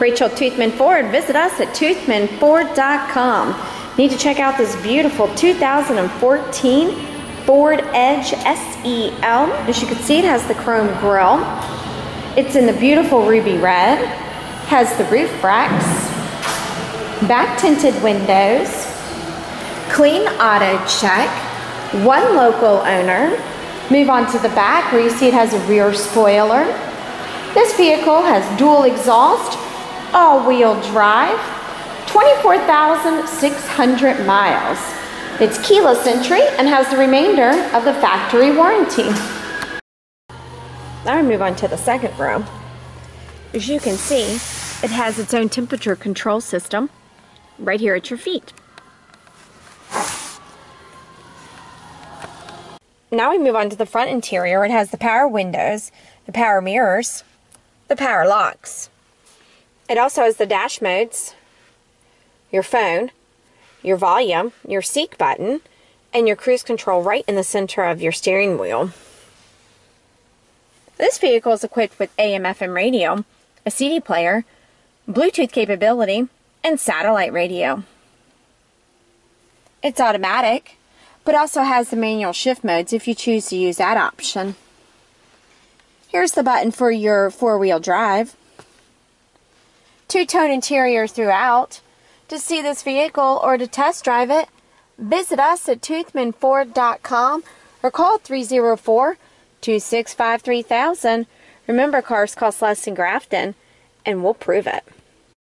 Rachel Toothman Ford. Visit us at toothmanford.com. Need to check out this beautiful 2014 Ford Edge SEL. As you can see, it has the chrome grille. It's in the beautiful ruby red. Has the roof racks, back tinted windows, clean auto check, one local owner. Move on to the back where you see it has a rear spoiler. This vehicle has dual exhaust, all-wheel drive, 24,600 miles. It's keyless entry and has the remainder of the factory warranty. Now we move on to the second row. As you can see, it has its own temperature control system right here at your feet. Now we move on to the front interior. It has the power windows, the power mirrors, the power locks. It also has the dash modes, your phone, your volume, your seek button, and your cruise control right in the center of your steering wheel. This vehicle is equipped with AM FM radio, a CD player, Bluetooth capability, and satellite radio. It's automatic, but also has the manual shift modes if you choose to use that option. Here's the button for your four-wheel drive. Two-tone interior throughout, to see this vehicle or to test drive it, visit us at toothmanford.com or call 304 265 3000. Remember, cars cost less in Grafton, and we'll prove it.